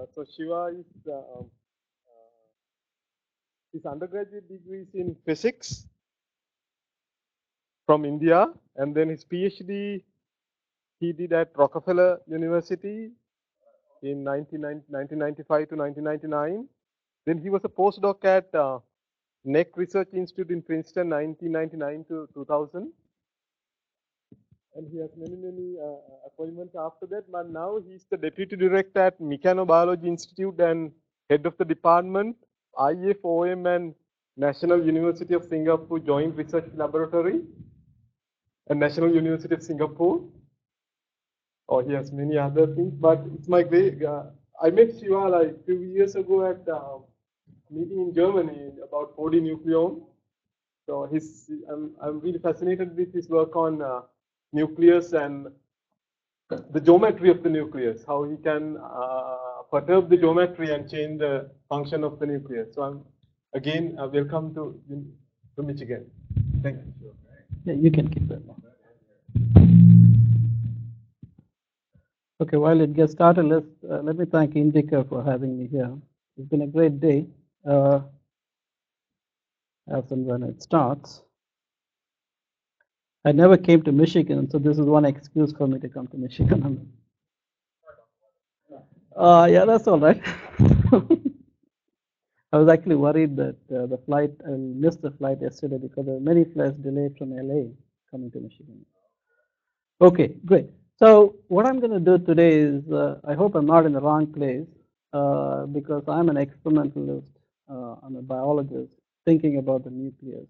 Uh, so Shiva is uh, um, uh, his undergraduate degree is in physics from India, and then his PhD he did at Rockefeller University in 1995 to 1999. Then he was a postdoc at uh, NEC Research Institute in Princeton 1999 to 2000 and he has many many uh, appointments after that. But now he's the deputy director at mechanobiology institute and head of the department ifom and national university of singapore joint research laboratory and national university of singapore. Oh he has many other things but it's my great uh, i met shiva like few years ago at uh, meeting in germany about 4d nucleome. So his i'm, I'm really fascinated with his work on uh, nucleus and the geometry of the nucleus, how he can uh, perturb the geometry and change the function of the nucleus. So I'm again uh, welcome to to Michigan. Thank you. Yeah, you can keep that. Okay, while it gets started, let's uh, let me thank Indika for having me here. It's been a great day. Uh, as and when it starts. I never came to Michigan, so this is one excuse for me to come to Michigan. Uh, yeah, that's all right. I was actually worried that uh, the flight, I missed the flight yesterday because there were many flights delayed from LA coming to Michigan. Okay, great. So what I'm going to do today is, uh, I hope I'm not in the wrong place uh, because I'm an experimentalist, uh, I'm a biologist thinking about the nucleus.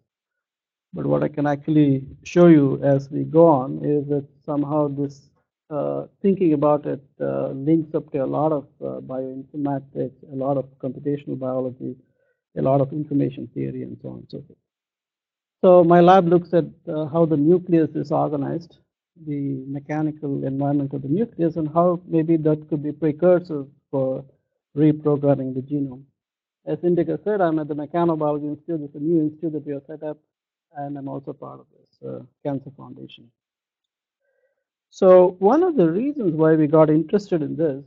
But what I can actually show you as we go on is that somehow this uh, thinking about it uh, links up to a lot of uh, bioinformatics, a lot of computational biology, a lot of information theory, and so on and so forth. So my lab looks at uh, how the nucleus is organized, the mechanical environment of the nucleus, and how maybe that could be precursor for reprogramming the genome. As Indika said, I'm at the Mechanobiology Institute. It's a new institute that we have set up and I'm also part of this uh, Cancer Foundation. So one of the reasons why we got interested in this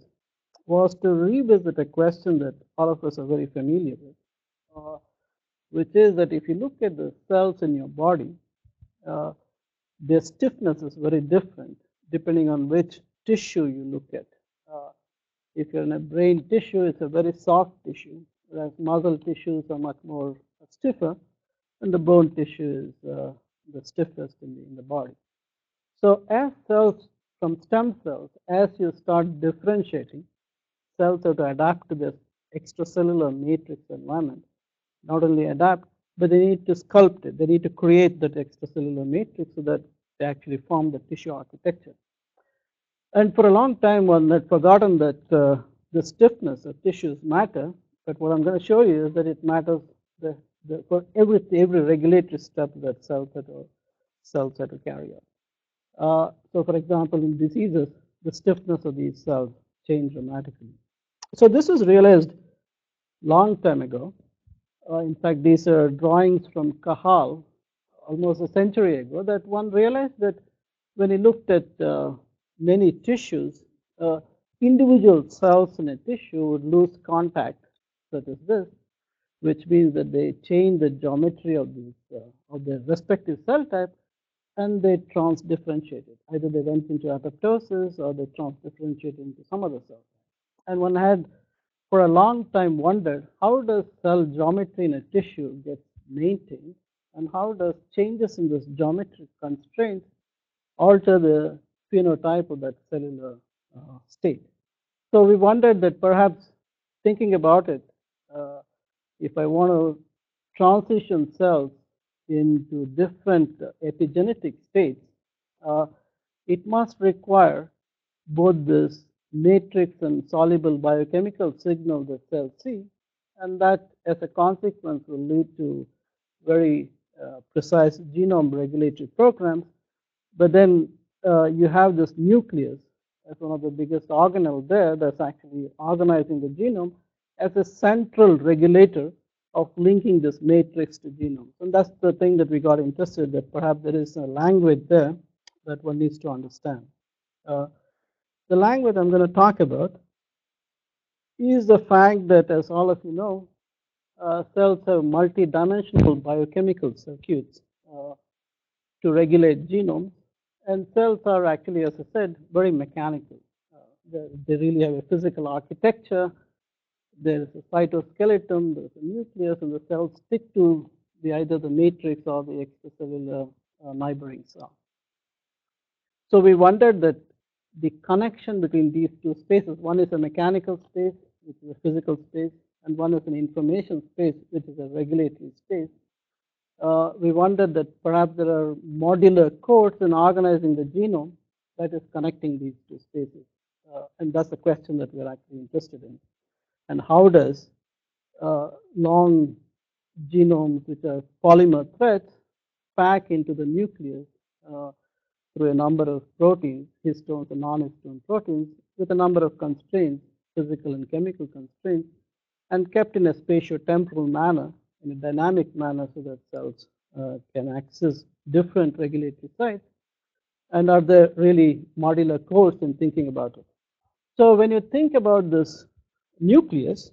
was to revisit a question that all of us are very familiar with, uh, which is that if you look at the cells in your body, uh, their stiffness is very different depending on which tissue you look at. Uh, if you're in a brain tissue, it's a very soft tissue, whereas muscle tissues are much more stiffer and the bone tissue is uh, the stiffest in the, in the body. So as cells from stem cells, as you start differentiating, cells have to adapt to this extracellular matrix environment. Not only adapt, but they need to sculpt it. They need to create that extracellular matrix so that they actually form the tissue architecture. And for a long time, one had forgotten that uh, the stiffness of tissues matter. But what I'm going to show you is that it matters the the, for every, every regulatory step that have to, cells have to carry out. Uh, so for example, in diseases, the stiffness of these cells change dramatically. So this was realized long time ago. Uh, in fact, these are drawings from Cajal almost a century ago that one realized that when he looked at uh, many tissues, uh, individual cells in a tissue would lose contact, such as this, which means that they change the geometry of these uh, of their respective cell type and they trans-differentiated. Either they went into apoptosis or they trans-differentiated into some other cell. Type. And one had for a long time wondered how does cell geometry in a tissue get maintained and how does changes in this geometric constraints alter the phenotype of that cellular uh, state. So we wondered that perhaps thinking about it, uh, if I want to transition cells into different epigenetic states, uh, it must require both this matrix and soluble biochemical signal that cells see, and that as a consequence will lead to very uh, precise genome regulatory programs. But then uh, you have this nucleus as one of the biggest organelles there that's actually organizing the genome as a central regulator of linking this matrix to genomes. And that's the thing that we got interested that perhaps there is a language there that one needs to understand. Uh, the language I'm going to talk about is the fact that, as all of you know, uh, cells have multi-dimensional biochemical circuits uh, to regulate genomes, and cells are actually, as I said, very mechanical. Uh, they, they really have a physical architecture. There is a cytoskeleton, there is a nucleus, and the cells stick to the either the matrix or the extracellular uh, neighboring cell. So we wondered that the connection between these two spaces, one is a mechanical space, which is a physical space, and one is an information space, which is a regulatory space. Uh, we wondered that perhaps there are modular codes in organizing the genome that is connecting these two spaces. Uh, and that's the question that we're actually interested in. And how does uh, long genomes, which are polymer threads, pack into the nucleus uh, through a number of proteins, histones and non-histone proteins, with a number of constraints, physical and chemical constraints, and kept in a spatio-temporal manner, in a dynamic manner, so that cells uh, can access different regulatory sites. And are there really modular cores in thinking about it? So when you think about this nucleus,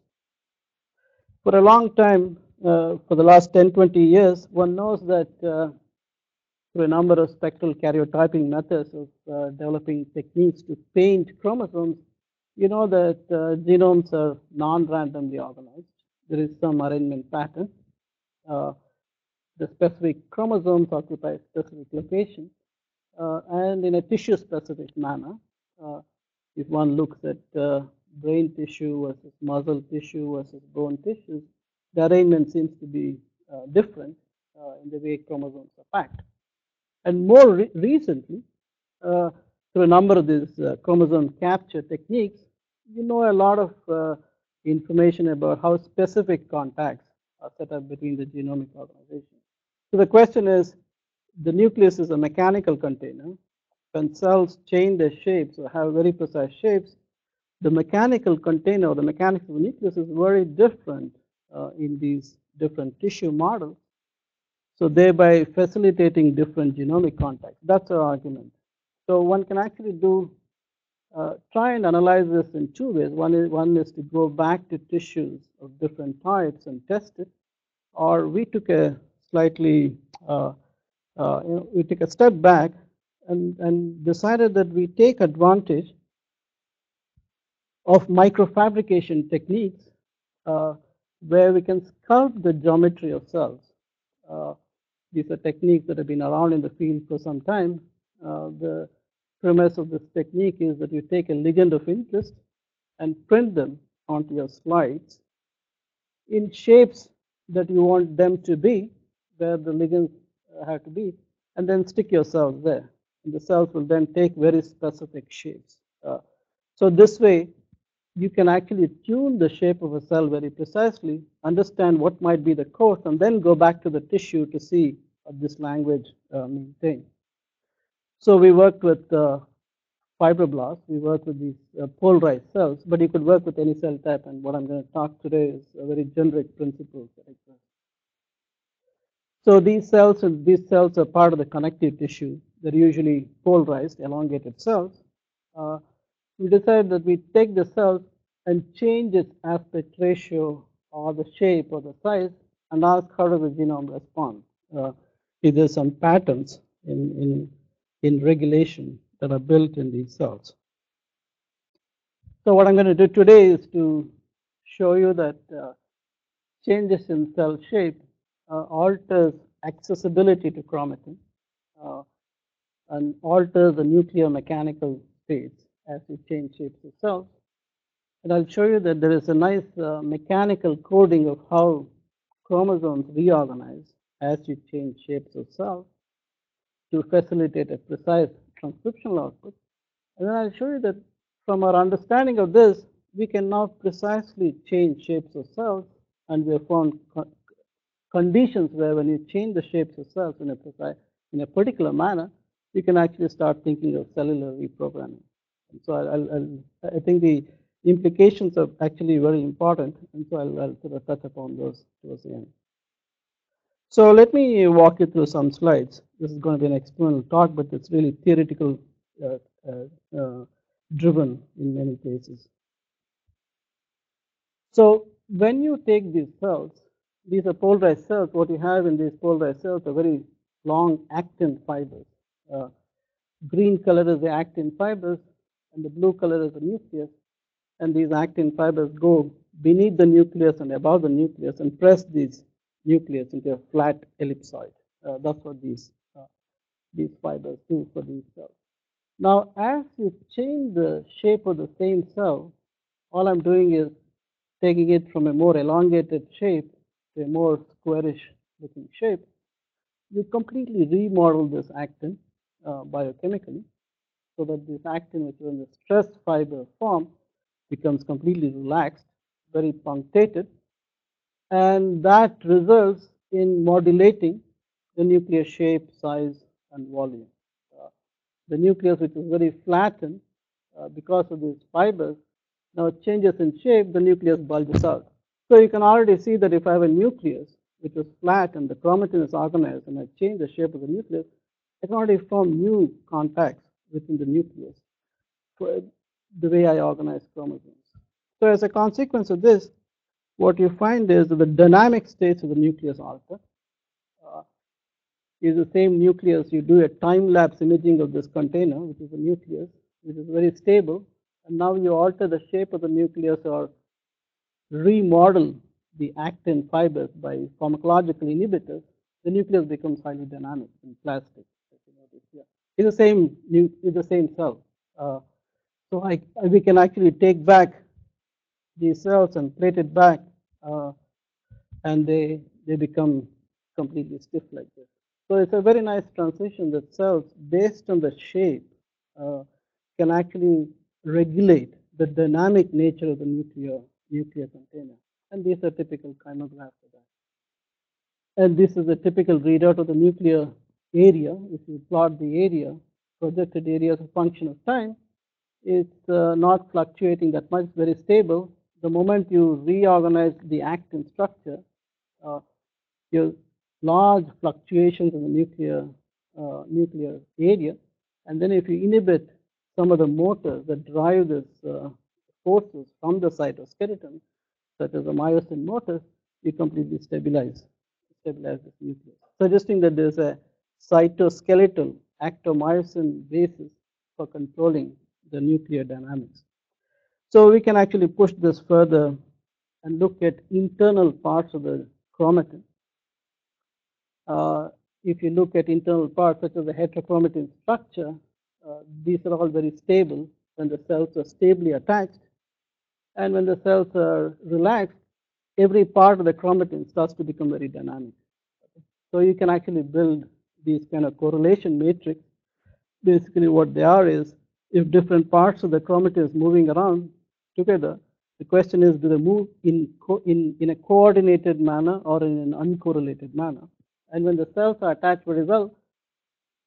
for a long time, uh, for the last 10, 20 years, one knows that uh, through a number of spectral karyotyping methods of uh, developing techniques to paint chromosomes, you know that uh, genomes are non-randomly organized. There is some arrangement pattern. Uh, the specific chromosomes occupy specific locations, uh, and in a tissue-specific manner. If one looks at brain tissue versus muscle tissue versus bone tissues, the arrangement seems to be different in the way chromosomes are packed. And more re recently, uh, through a number of these uh, chromosome capture techniques, you know a lot of uh, information about how specific contacts are set up between the genomic organization. So the question is, the nucleus is a mechanical container. When cells change their shapes or have very precise shapes, the mechanical container the mechanics of nucleus is very different uh, in these different tissue models so thereby facilitating different genomic contacts. That's our argument. So one can actually do, uh, try and analyze this in two ways. One is, one is to go back to tissues of different types and test it, or we took a slightly, uh, uh, you know, we took a step back and, and decided that we take advantage of microfabrication techniques uh, where we can sculpt the geometry of cells. Uh, these are techniques that have been around in the field for some time. Uh, the premise of this technique is that you take a ligand of interest and print them onto your slides in shapes that you want them to be, where the ligands have to be, and then stick your cells there. And the cells will then take very specific shapes. Uh, so this way, you can actually tune the shape of a cell very precisely, understand what might be the course, and then go back to the tissue to see what this language uh, maintained. So we worked with uh, fibroblasts, we worked with these uh, polarized cells, but you could work with any cell type, and what I'm going to talk today is a very generic principles. So these cells and these cells are part of the connective tissue. They're usually polarized, elongated cells. Uh, we decide that we take the cells and change its aspect ratio or the shape or the size and ask how does the genome respond. Uh, if there's some patterns in, in, in regulation that are built in these cells. So what I'm going to do today is to show you that uh, changes in cell shape uh, alters accessibility to chromatin uh, and alters the nuclear mechanical states as you change shapes cells. And I'll show you that there is a nice uh, mechanical coding of how chromosomes reorganize as you change shapes of cells to facilitate a precise transcriptional output. And then I'll show you that from our understanding of this, we can now precisely change shapes of cells, and we have found co conditions where when you change the shapes of cells in a, precise, in a particular manner, you can actually start thinking of cellular reprogramming. So I'll, I'll, i think the implications are actually very important, and so I'll, I'll sort of touch upon those towards the end. So let me walk you through some slides. This is going to be an experimental talk, but it's really theoretical uh, uh, uh, driven in many cases. So when you take these cells, these are polarized cells. What you have in these polarized cells are very long actin fibers. Uh, green color is the actin fibers, and the blue color is the nucleus. And these actin fibers go beneath the nucleus and above the nucleus and press these nucleus into a flat ellipsoid. Uh, that's what these uh, these fibers do for these cells. Now, as you change the shape of the same cell, all I'm doing is taking it from a more elongated shape to a more squarish looking shape. You completely remodel this actin uh, biochemically so that this actin, which is in the stress fiber form, becomes completely relaxed, very punctated, and that results in modulating the nuclear shape, size, and volume. Uh, the nucleus, which is very flattened uh, because of these fibers, now changes in shape, the nucleus bulges out. So you can already see that if I have a nucleus which is flat and the chromatin is organized and I change the shape of the nucleus, I can already form new contacts within the nucleus for the way I organize chromosomes. So as a consequence of this, what you find is that the dynamic states of the nucleus alter. Uh, is the same nucleus, you do a time-lapse imaging of this container, which is the nucleus, which is very stable, and now you alter the shape of the nucleus or remodel the actin fibers by pharmacological inhibitors, the nucleus becomes highly dynamic and plastic. It's the same, it's the same cell. Uh, so I, we can actually take back these cells and plate it back, uh, and they they become completely stiff like this. So it's a very nice transition that cells, based on the shape, uh, can actually regulate the dynamic nature of the nuclear nuclear container. And these are typical kymographs for that. And this is a typical readout of the nuclear area. If you plot the area, projected area as a function of time, it's uh, not fluctuating that much, very stable. The moment you reorganize the actin structure, uh, your large fluctuations in the nuclear uh, nuclear area, and then if you inhibit some of the motors that drive these uh, forces from the cytoskeleton, such as the myosin motors, you completely stabilize stabilize this nucleus, suggesting that there's a cytoskeletal actomyosin basis for controlling the nuclear dynamics. So we can actually push this further and look at internal parts of the chromatin. Uh, if you look at internal parts such as the heterochromatin structure, uh, these are all very stable when the cells are stably attached. And when the cells are relaxed, every part of the chromatin starts to become very dynamic. So you can actually build these kind of correlation matrix. Basically what they are is if different parts of the chromatin is moving around together, the question is do they move in, in, in a coordinated manner or in an uncorrelated manner? And when the cells are attached very well,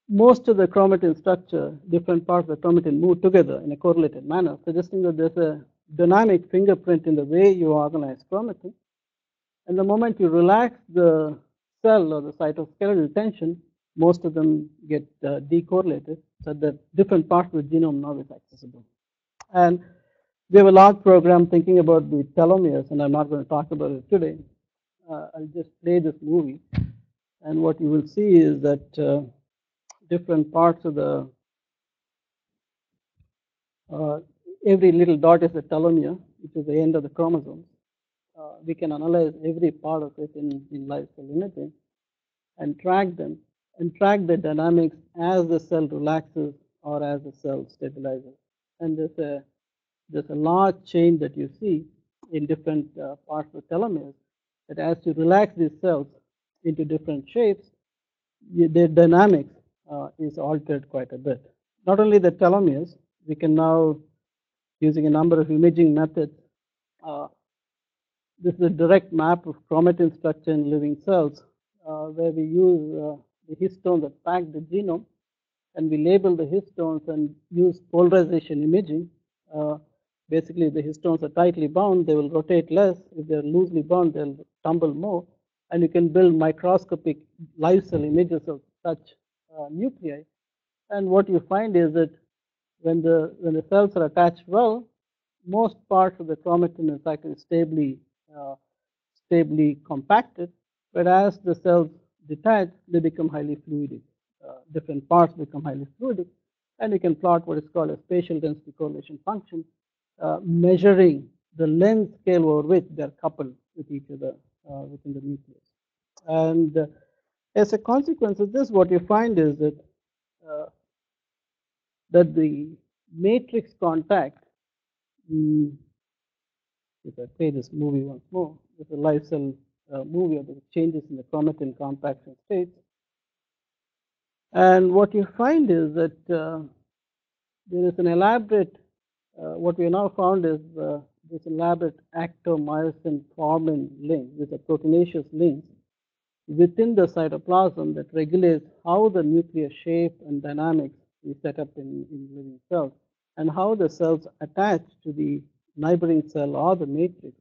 most of the chromatin structure, different parts of the chromatin move together in a correlated manner, suggesting that there's a dynamic fingerprint in the way you organize chromatin. And the moment you relax the cell or the cytoskeletal tension, most of them get uh, decorrelated so that different parts of the genome now is accessible. And we have a large program thinking about the telomeres, and I'm not going to talk about it today. Uh, I'll just play this movie, and what you will see is that uh, different parts of the uh, every little dot is a telomere, which is the end of the chromosome. Uh, we can analyze every part of it in, in live cell imaging and track them and track the dynamics as the cell relaxes or as the cell stabilizes. And there's a there's a large chain that you see in different uh, parts of the telomeres that as you relax these cells into different shapes, their dynamics uh, is altered quite a bit. Not only the telomeres, we can now, using a number of imaging methods, uh, this is a direct map of chromatin structure in living cells, uh, where we use uh, the histones that pack the genome, and we label the histones and use polarization imaging. Uh, basically, the histones are tightly bound, they will rotate less. If they're loosely bound, they'll tumble more. And you can build microscopic live cell images of such uh, nuclei. And what you find is that when the when the cells are attached well, most parts of the chromatin is actually stably, uh, stably compacted, but as the cells detach, they become highly fluidic. Uh, different parts become highly fluidic, and you can plot what is called a spatial density correlation function, uh, measuring the length scale over which they are coupled with each other uh, within the nucleus. And uh, as a consequence of this, what you find is that uh, that the matrix contact, mm, if I play this movie once more, with a live cell movie of the changes in the chromatin compaction states. And what you find is that uh, there is an elaborate, uh, what we now found is uh, this elaborate actomyosin formin link, with a proteinaceous link within the cytoplasm that regulates how the nuclear shape and dynamics is set up in, in living cells and how the cells attach to the neighboring cell or the matrix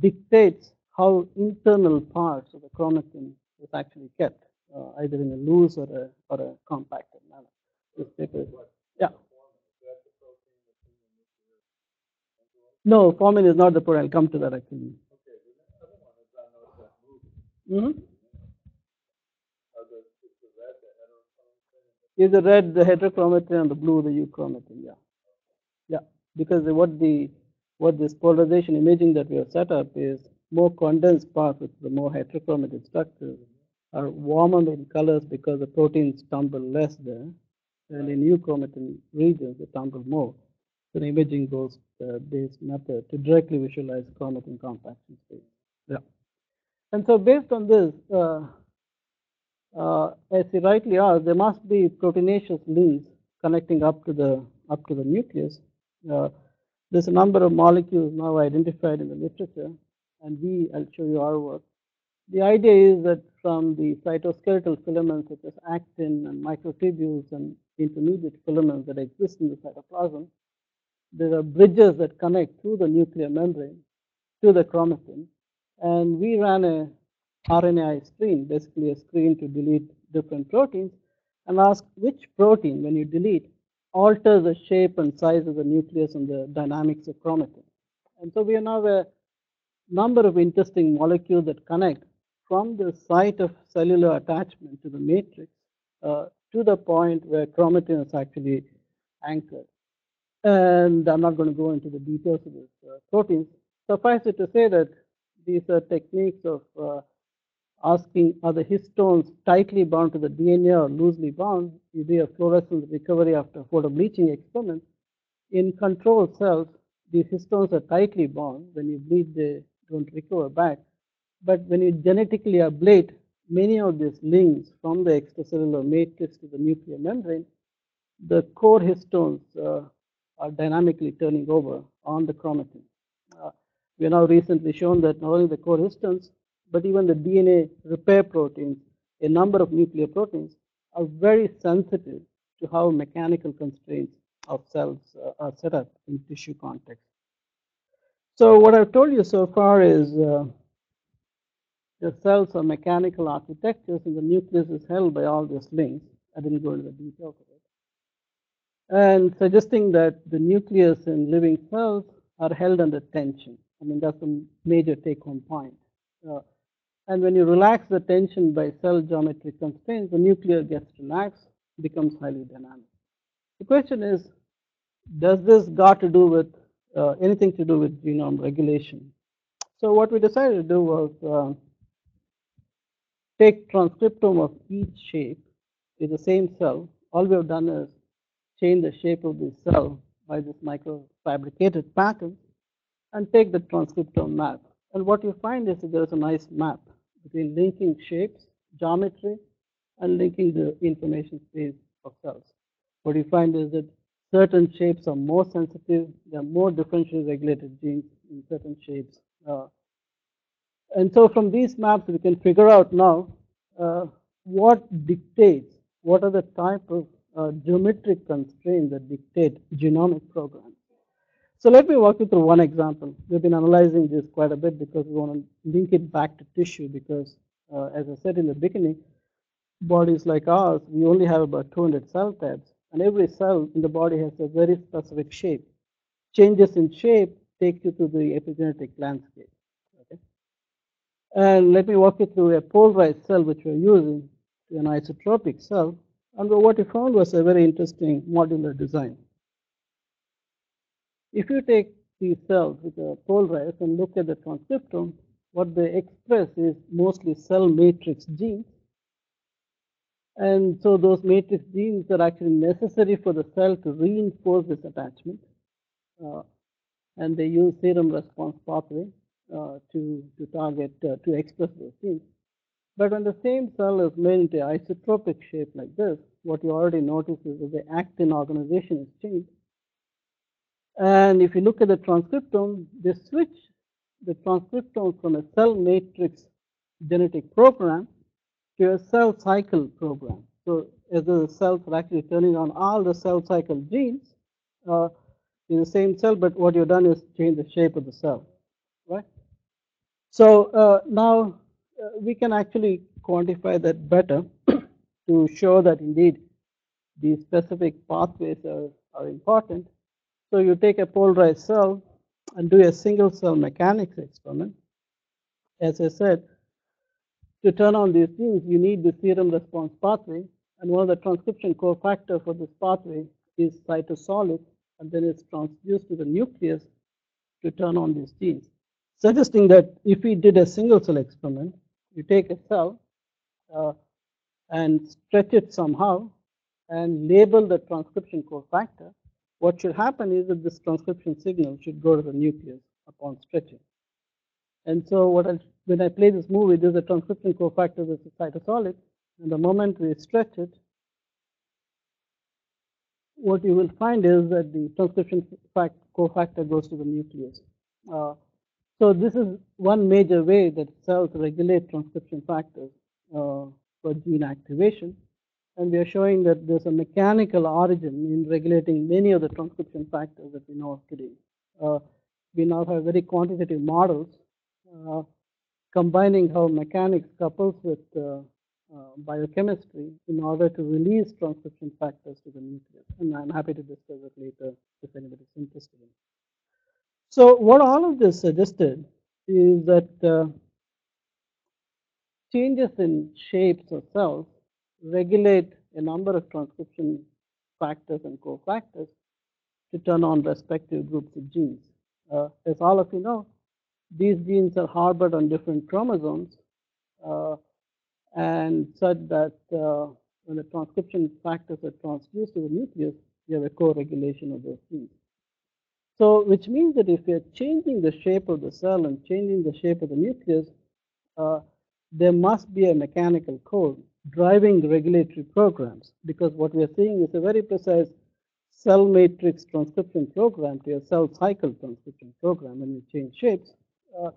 dictates how internal parts of the chromatin is actually kept, uh, either in a loose or a, or a compacted manner. This paper, yeah. No, formin is not the protein. I'll come to that actually. Mm-hmm. Is the red the heterochromatin and the blue the euchromatin? Yeah, yeah. Because what the what this polarization imaging that we have set up is more condensed parts with the more heterochromatic structures are warmer in colors because the proteins tumble less there, and in euchromatin regions they tumble more. So the imaging goes uh, this method to directly visualize chromatin compaction space. Yeah. And so based on this, uh, uh, as you rightly asked, there must be proteinaceous links connecting up to the up to the nucleus. Uh, there's a number of molecules now identified in the literature, and we, I'll show you our work. The idea is that from the cytoskeletal filaments such as actin and microtubules and intermediate filaments that exist in the cytoplasm, there are bridges that connect through the nuclear membrane to the chromatin. And we ran a RNAi screen, basically a screen to delete different proteins, and ask which protein, when you delete, alters the shape and size of the nucleus and the dynamics of chromatin. And so we have now a number of interesting molecules that connect from the site of cellular attachment to the matrix uh, to the point where chromatin is actually anchored. And I'm not going to go into the details of these uh, proteins. Suffice it to say that these are techniques of uh, asking are the histones tightly bound to the DNA or loosely bound. You do a fluorescence recovery after photobleaching experiment. In control cells, these histones are tightly bound. When you bleed, they don't recover back. But when you genetically ablate many of these links from the extracellular matrix to the nuclear membrane, the core histones uh, are dynamically turning over on the chromatin. Uh, we have now recently shown that not only the core histones, but even the DNA repair proteins, a number of nuclear proteins, are very sensitive to how mechanical constraints of cells uh, are set up in tissue context. So what I've told you so far is uh, the cells are mechanical architectures and the nucleus is held by all these links. I didn't go into the details of it. And suggesting that the nucleus in living cells are held under tension. I mean, that's a major take home point. Uh, and when you relax the tension by cell geometry constraints, the nucleus gets relaxed, becomes highly dynamic. The question is, does this got to do with uh, anything to do with genome regulation? So what we decided to do was uh, take transcriptome of each shape in the same cell. All we have done is change the shape of the cell by this microfabricated pattern and take the transcriptome map. And what you find is that there is a nice map between linking shapes, geometry, and linking the information space of cells. What you find is that certain shapes are more sensitive, there are more differentially regulated genes in certain shapes. Uh, and so from these maps, we can figure out now uh, what dictates, what are the type of uh, geometric constraints that dictate genomic programs. So let me walk you through one example. We've been analyzing this quite a bit because we want to link it back to tissue because, uh, as I said in the beginning, bodies like ours, we only have about 200 cell types, and every cell in the body has a very specific shape. changes in shape take you to the epigenetic landscape. Okay? And let me walk you through a polarized cell which we're using, an isotropic cell. And what we found was a very interesting modular design. If you take these cells which are polarized and look at the transcriptome, what they express is mostly cell matrix genes. And so those matrix genes are actually necessary for the cell to reinforce this attachment. Uh, and they use serum response pathway uh, to, to target, uh, to express those genes. But when the same cell is made into isotropic shape like this, what you already notice is that the actin organization is changed. And if you look at the transcriptome, they switch the transcriptome from a cell matrix genetic program a cell cycle program. So as the cells are actually turning on all the cell cycle genes uh, in the same cell, but what you've done is change the shape of the cell, right? So uh, now uh, we can actually quantify that better to show that indeed these specific pathways are, are important. So you take a polarized cell and do a single cell mechanics experiment. As I said, to turn on these genes, you need the serum response pathway, and one of the transcription cofactor for this pathway is cytosolic, and then it's transduced to the nucleus to turn on these genes. Suggesting that if we did a single cell experiment, you take a cell uh, and stretch it somehow and label the transcription cofactor, what should happen is that this transcription signal should go to the nucleus upon stretching. And so what I, when I play this movie, there's a transcription cofactor that's a cytosolic, and the moment we stretch it, what you will find is that the transcription fact, cofactor goes to the nucleus. Uh, so this is one major way that cells regulate transcription factors uh, for gene activation. And we are showing that there's a mechanical origin in regulating many of the transcription factors that we know of today. Uh, we now have very quantitative models uh, combining how mechanics couples with uh, uh, biochemistry in order to release transcription factors to the nucleus. And I'm happy to discuss it later if anybody's interested in. So what all of this suggested is that uh, changes in shapes of cells regulate a number of transcription factors and cofactors to turn on respective groups of genes. Uh, as all of you know, these genes are harbored on different chromosomes uh, and such that uh, when the transcription factors are transduced to the nucleus, you have a co-regulation of those genes. So, which means that if you're changing the shape of the cell and changing the shape of the nucleus, uh, there must be a mechanical code driving regulatory programs because what we are seeing is a very precise cell matrix transcription program to a cell cycle transcription program when you change shapes. Uh,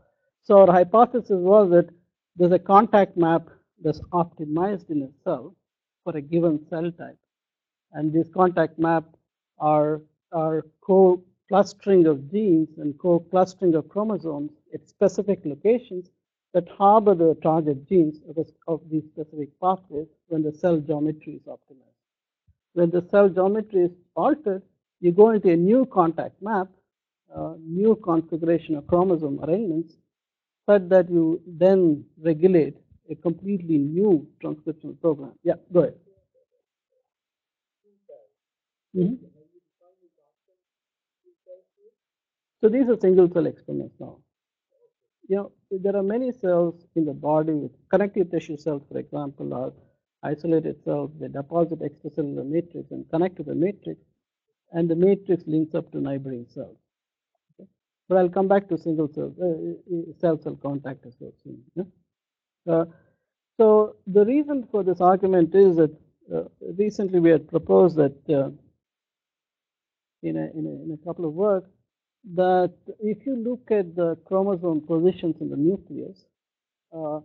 so our hypothesis was that there's a contact map that's optimized in cell for a given cell type. And these contact map are, are co-clustering of genes and co-clustering of chromosomes at specific locations that harbor the target genes of, a, of these specific pathways when the cell geometry is optimized. When the cell geometry is altered, you go into a new contact map, new configuration of chromosome arrangements, such that you then regulate a completely new transcriptional program. Yeah, go ahead. Mm -hmm. So these are single cell experiments now you know, there are many cells in the body, connective tissue cells, for example, are isolated cells. They deposit extracellular matrix and connect to the matrix, and the matrix links up to neighboring cells. But I'll come back to single cell, uh, cell cell contact as well. Yeah? Uh, so the reason for this argument is that uh, recently we had proposed that uh, in, a, in, a, in a couple of works that if you look at the chromosome positions in the nucleus uh,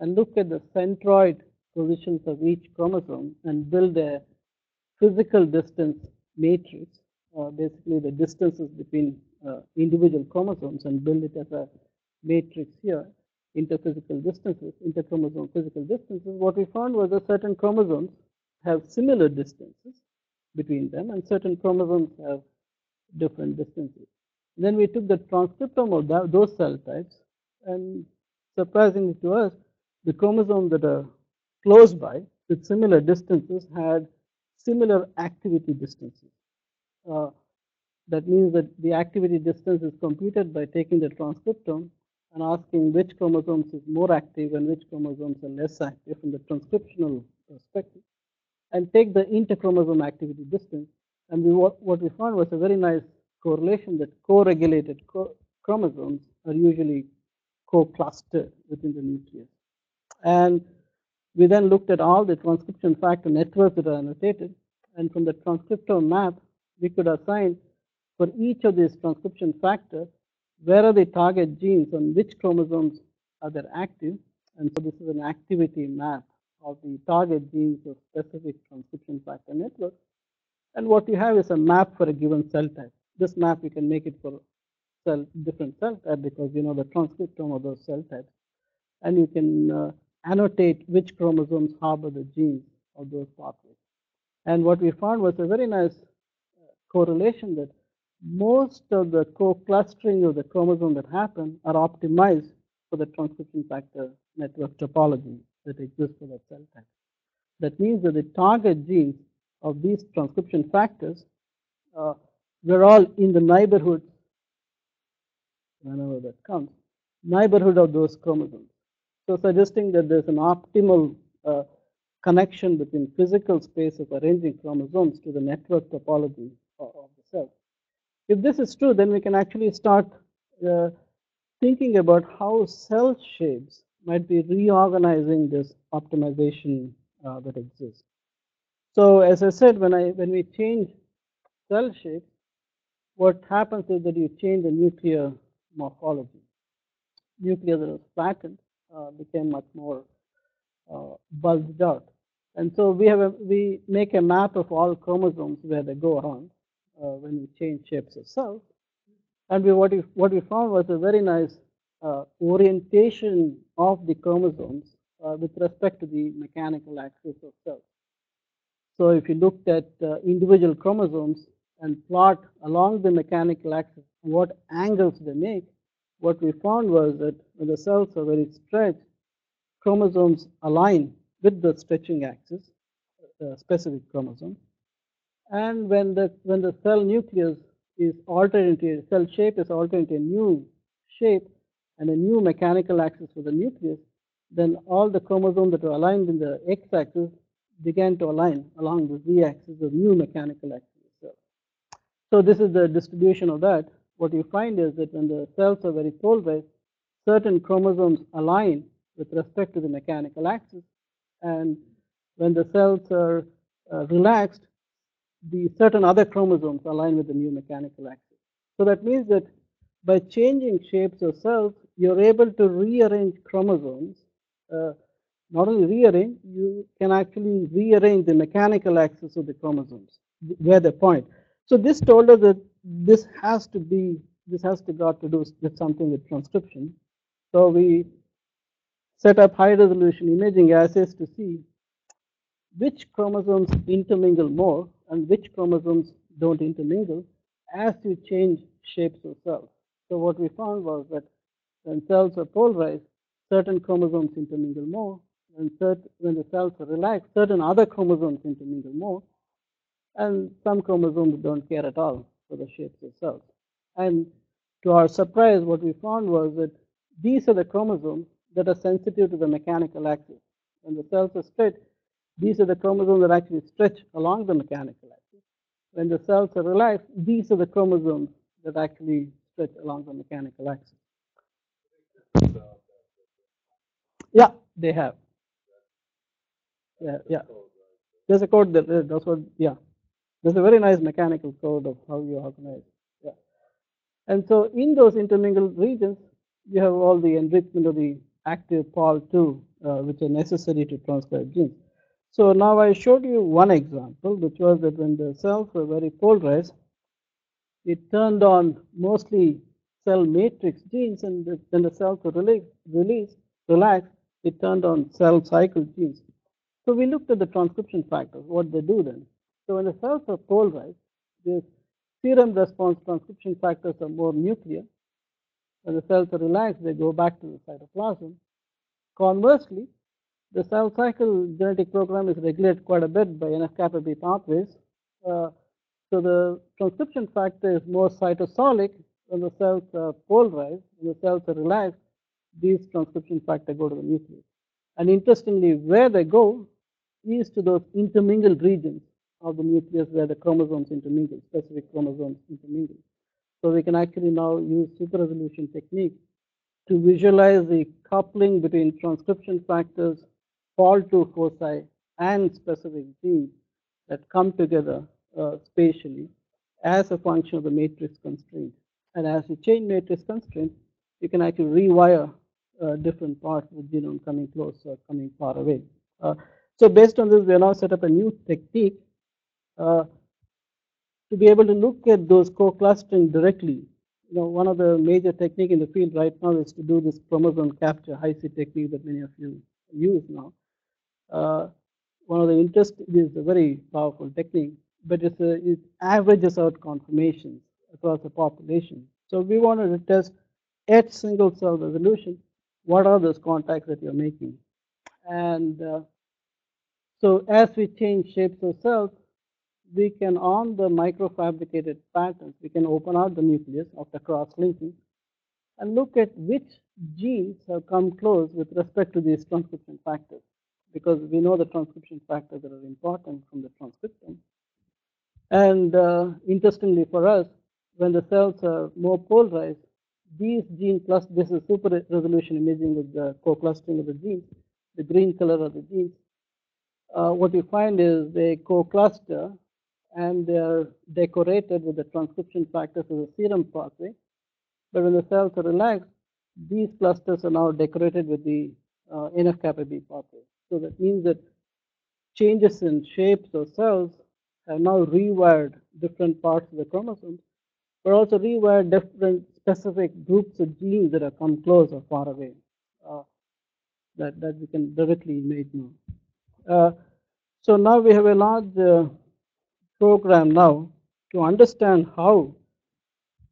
and look at the centroid positions of each chromosome and build a physical distance matrix, uh, basically the distances between uh, individual chromosomes and build it as a matrix here, interphysical distances, interchromosome physical distances, what we found was that certain chromosomes have similar distances between them and certain chromosomes have different distances. Then we took the transcriptome of that, those cell types, and surprisingly to us, the chromosomes that are close by with similar distances had similar activity distances. Uh, that means that the activity distance is computed by taking the transcriptome and asking which chromosomes is more active and which chromosomes are less active from the transcriptional perspective, and take the interchromosome activity distance. And we, what, what we found was a very nice correlation that co-regulated co chromosomes are usually co-clustered within the nucleus. And we then looked at all the transcription factor networks that are annotated, and from the transcriptome map, we could assign for each of these transcription factors, where are the target genes on which chromosomes are they active, and so this is an activity map of the target genes of specific transcription factor network. And what you have is a map for a given cell type. This map you can make it for cell different cell type because you know the transcriptome of those cell types, and you can uh, annotate which chromosomes harbor the genes of those pathways. And what we found was a very nice uh, correlation that most of the co-clustering of the chromosome that happen are optimized for the transcription factor network topology that exists for that cell type. That means that the target genes of these transcription factors uh, were all in the neighborhood, whenever that comes, neighborhood of those chromosomes. So suggesting that there's an optimal uh, connection between physical space of arranging chromosomes to the network topology of, of the cell. If this is true, then we can actually start uh, thinking about how cell shapes might be reorganizing this optimization uh, that exists. So as I said, when I when we change cell shape, what happens is that you change the nuclear morphology. Nucleus that was flattened uh, became much more uh, bulged out. And so we have a, we make a map of all chromosomes where they go around when we change shapes of cells. And we, what, we, what we found was a very nice uh, orientation of the chromosomes uh, with respect to the mechanical axis of cells. So if you looked at uh, individual chromosomes and plot along the mechanical axis what angles they make, what we found was that when the cells are very stretched, chromosomes align with the stretching axis, uh, specific chromosome. And when the when the cell nucleus is altered into cell shape is altered into a new shape and a new mechanical axis for the nucleus, then all the chromosomes that are aligned in the x-axis began to align along the z-axis, the new mechanical axis of. So this is the distribution of that. What you find is that when the cells are very polarized, certain chromosomes align with respect to the mechanical axis, and when the cells are uh, relaxed, the certain other chromosomes align with the new mechanical axis. So that means that by changing shapes of cells, you're able to rearrange chromosomes. Uh, not only rearrange, you can actually rearrange the mechanical axis of the chromosomes, where they point. So this told us that this has to be, this has to got to do with something with transcription. So we set up high resolution imaging assays to see which chromosomes intermingle more and which chromosomes don't intermingle as you change shapes of cells. So what we found was that when cells are polarized, certain chromosomes intermingle more. When, when the cells are relaxed, certain other chromosomes intermingle more. And some chromosomes don't care at all for the shapes of cells. And to our surprise, what we found was that these are the chromosomes that are sensitive to the mechanical axis. When the cells are straight, these are the chromosomes that actually stretch along the mechanical axis. When the cells are relaxed, these are the chromosomes that actually stretch along the mechanical axis. Yeah, they have. Yeah, yeah. There's a code that that's what. Yeah, there's a very nice mechanical code of how you organize. Yeah, and so in those intermingled regions, you have all the enrichment of the active POL2, uh, which are necessary to transcribe genes. So now I showed you one example, which was that when the cells were very polarized, it turned on mostly cell matrix genes, and the, when the cells were released, released, relaxed, it turned on cell cycle genes. So we looked at the transcription factors, what they do then. So when the cells are polarized, this serum response transcription factors are more nuclear. When the cells are relaxed, they go back to the cytoplasm. Conversely, the cell cycle genetic program is regulated quite a bit by NF-kappa B pathways. Uh, so the transcription factor is more cytosolic when the cells are polarized, when the cells are relaxed, these transcription factor go to the nucleus. And interestingly, where they go is to those intermingled regions of the nucleus where the chromosomes intermingle, specific chromosomes intermingle. So we can actually now use super resolution technique to visualize the coupling between transcription factors, Pol2 foci, and specific genes that come together uh, spatially as a function of the matrix constraint. And as you change matrix constraint, you can actually rewire uh, different parts of the genome coming close or coming far away. Uh, so based on this, we have now set up a new technique uh, to be able to look at those co-clustering directly. You know, one of the major technique in the field right now is to do this chromosome capture, Hi-C technique that many of you use now. Uh, one of the interest is a very powerful technique, but it's a, it averages out conformations across the population. So we wanted to test at single cell resolution, what are those contacts that you're making? And uh, so as we change shapes of cells, we can, on the microfabricated patterns, we can open out the nucleus after cross-linking and look at which genes have come close with respect to these transcription factors. Because we know the transcription factors that are important from the transcriptome. And uh, interestingly for us, when the cells are more polarized, these gene clusters, this is super resolution imaging of the co-clustering of the genes, the green color of the genes. Uh, what you find is they co-cluster and they are decorated with the transcription factors of the serum pathway. But when the cells are relaxed, these clusters are now decorated with the uh, NF-kappa B pathway. So that means that changes in shapes of cells have now rewired different parts of the chromosomes, but also rewired different specific groups of genes that have come close or far away uh, that, that we can directly image now. Uh, so now we have a large uh, program now to understand how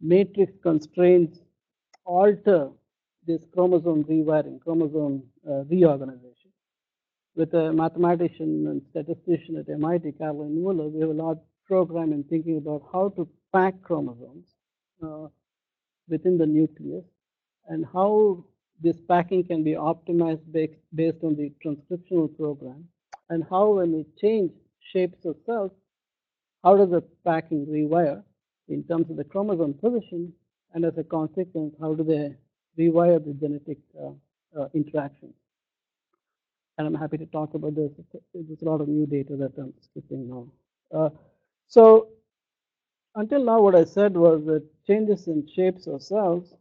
matrix constraints alter this chromosome rewiring, chromosome uh, reorganization. With a mathematician and statistician at MIT, Caroline Uhler, we have a large program in thinking about how to pack chromosomes uh, within the nucleus and how this packing can be optimized based, based on the transcriptional program and how when we change shapes of cells, how does the packing rewire in terms of the chromosome position and as a consequence, how do they rewire the genetic uh, uh, interaction? And I'm happy to talk about this. There's a lot of new data that I'm skipping now. Uh, so until now, what I said was that changes in shapes of cells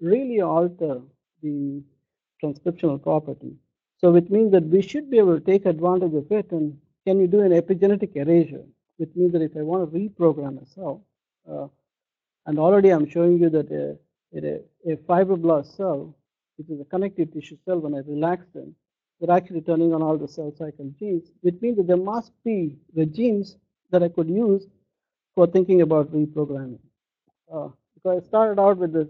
really alter the transcriptional property. So which means that we should be able to take advantage of it and can you do an epigenetic erasure, which means that if I want to reprogram a cell, uh, and already I'm showing you that a, a, a fibroblast cell, which is a connective tissue cell, when I relax them, they're actually turning on all the cell cycle genes, which means that there must be the genes that I could use for thinking about reprogramming. Uh, because I started out with this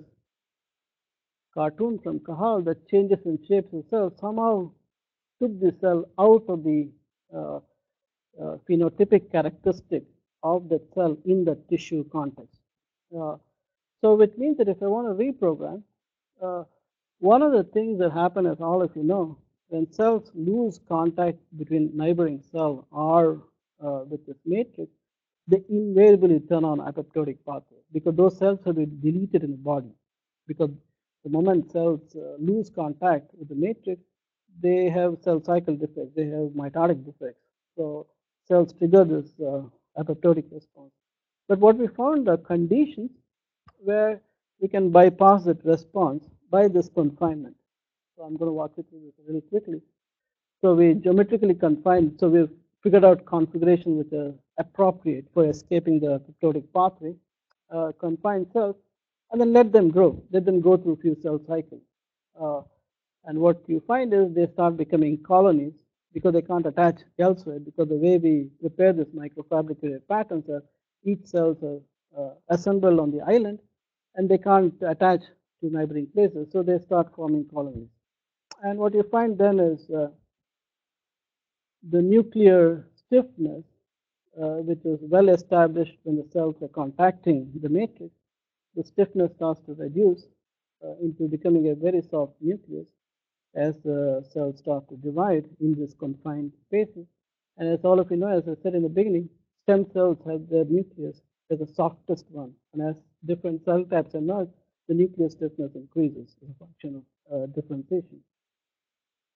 cartoon from Cajal that changes in shapes of cells somehow took the cell out of the uh, uh, phenotypic characteristic of the cell in the tissue context. Uh, so which means that if I want to reprogram, uh, one of the things that happen, as all of you know, when cells lose contact between neighboring cell or uh, with this matrix, they invariably turn on apoptotic pathway because those cells have been deleted in the body. Because the moment cells uh, lose contact with the matrix, they have cell cycle defects, they have mitotic defects. So cells trigger this uh, apoptotic response. But what we found are conditions where we can bypass that response by this confinement. So I'm going to walk you through this really quickly. So we geometrically confine, so we've figured out configuration which are appropriate for escaping the apoptotic pathway, uh, confine cells, and then let them grow, let them go through a few cell cycles. Uh, and what you find is they start becoming colonies because they can't attach elsewhere because the way we prepare this microfabricated patterns are each cells are uh, assemble on the island and they can't attach to neighboring places, so they start forming colonies. And what you find then is uh, the nuclear stiffness, uh, which is well established when the cells are contacting the matrix, the stiffness starts to reduce uh, into becoming a very soft nucleus as the cells start to divide in these confined spaces. And as all of you know, as I said in the beginning, stem cells have their nucleus as the softest one. And as different cell types emerge, the nucleus stiffness increases as a function of uh, differentiation.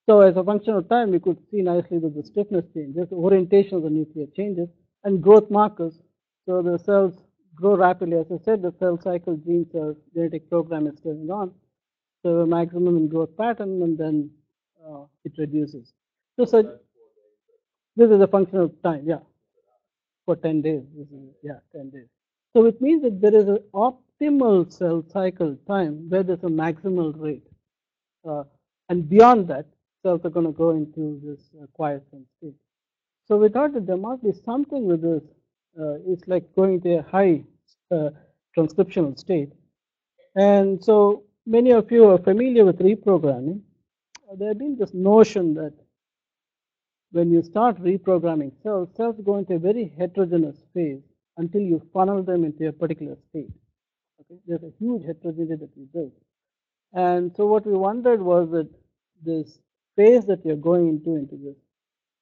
So as a function of time, we could see nicely that the stiffness changes, orientation of the nucleus changes, and growth markers. So the cells grow rapidly. As I said, the cell cycle genes are genetic program is turning on. So a maximum in growth pattern, and then uh, it reduces. So, so this is a function of time, yeah, for 10 days. Is, yeah, 10 days. So it means that there is an optimal cell cycle time where there's a maximal rate. Uh, and beyond that, are going to go into this uh, quiescent state. So we thought that there must be something with this. Uh, it's like going to a high uh, transcriptional state. And so many of you are familiar with reprogramming. There has been this notion that when you start reprogramming cells, cells go into a very heterogeneous phase until you funnel them into a particular state. Okay? There's a huge heterogeneity that you build. And so what we wondered was that this phase that you're going into, into this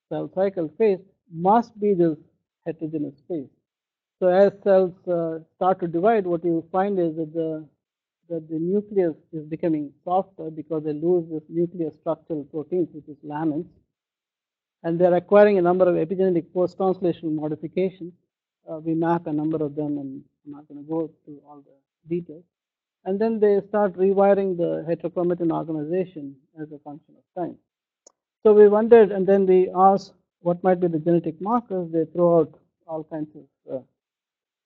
cell cycle phase, must be this heterogeneous phase. So as cells uh, start to divide, what you find is that the that the nucleus is becoming softer because they lose this nuclear structural proteins, which is lamins, and they're acquiring a number of epigenetic post-translational modifications. Uh, we map a number of them, and I'm not going to go through all the details. And then they start rewiring the heterochromatin organization as a function of time. So we wondered, and then we asked what might be the genetic markers. They throw out all kinds of uh,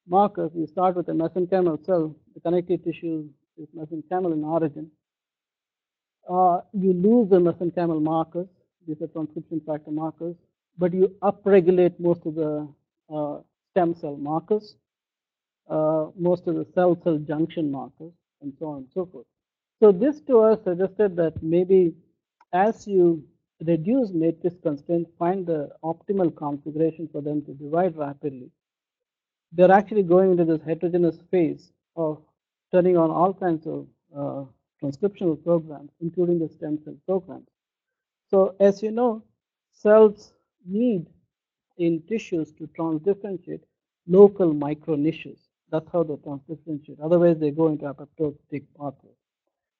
markers. You start with a mesenchymal cell, the connective tissue is mesenchymal in origin. Uh, you lose the mesenchymal markers, these are transcription factor markers, but you upregulate most of the uh, stem cell markers, uh, most of the cell-cell junction markers, and so on and so forth. So this to us suggested that maybe as you reduce matrix constraints, find the optimal configuration for them to divide rapidly, they're actually going into this heterogeneous phase of turning on all kinds of uh, transcriptional programs, including the stem cell programs. So as you know, cells need in tissues to transdifferentiate local micro niches. That's how they transdifferentiate. Otherwise, they go into apoptotic pathways.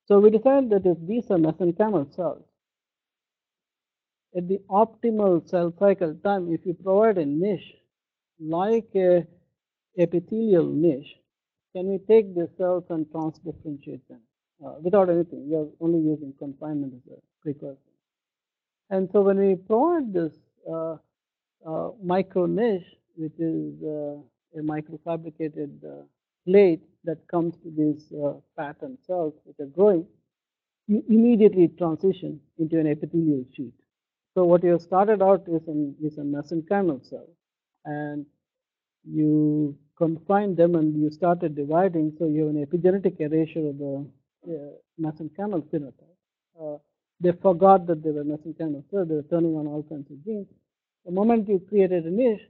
So we decided that if these are mesenchymal cells, at the optimal cell cycle time, if you provide a niche like a epithelial niche, can we take the cells and transdifferentiate them uh, without anything? We are only using confinement as a precursor. And so when we provide this uh, uh, micro niche, which is uh, a microfabricated uh, plate that comes to these uh, pattern cells which are growing, you immediately transition into an epithelial sheet. So what you have started out is, an, is a mesenchymal cell, and you confine them and you started dividing, so you have an epigenetic erasure of the uh, mesenchymal phenotype. Uh, they forgot that they were mesenchymal cells, they were turning on all kinds of genes. The moment you created a niche,